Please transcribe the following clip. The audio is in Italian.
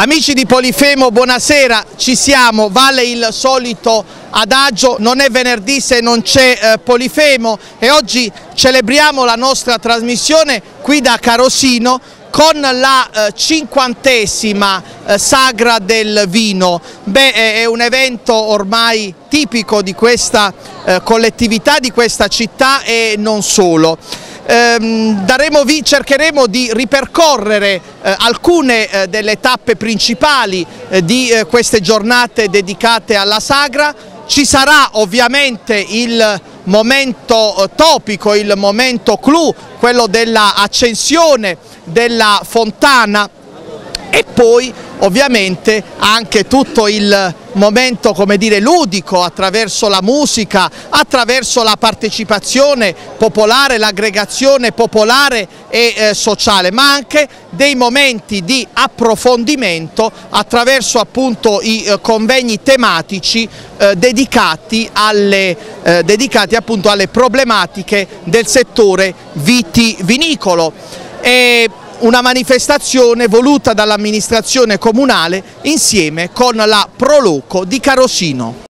Amici di Polifemo, buonasera, ci siamo, vale il solito adagio, non è venerdì se non c'è eh, Polifemo. E oggi celebriamo la nostra trasmissione qui da Carosino con la eh, cinquantesima eh, sagra del vino. Beh, è un evento ormai tipico di questa eh, collettività, di questa città e non solo daremo, cercheremo di ripercorrere eh, alcune eh, delle tappe principali eh, di queste giornate dedicate alla sagra. Ci sarà ovviamente il momento topico, il momento clou, quello dell'accensione della fontana e poi ovviamente anche tutto il momento come dire ludico attraverso la musica, attraverso la partecipazione popolare, l'aggregazione popolare e eh, sociale, ma anche dei momenti di approfondimento attraverso appunto i eh, convegni tematici eh, dedicati, alle, eh, dedicati appunto alle problematiche del settore vitivinicolo. E una manifestazione voluta dall'amministrazione comunale insieme con la Proloco di Carosino.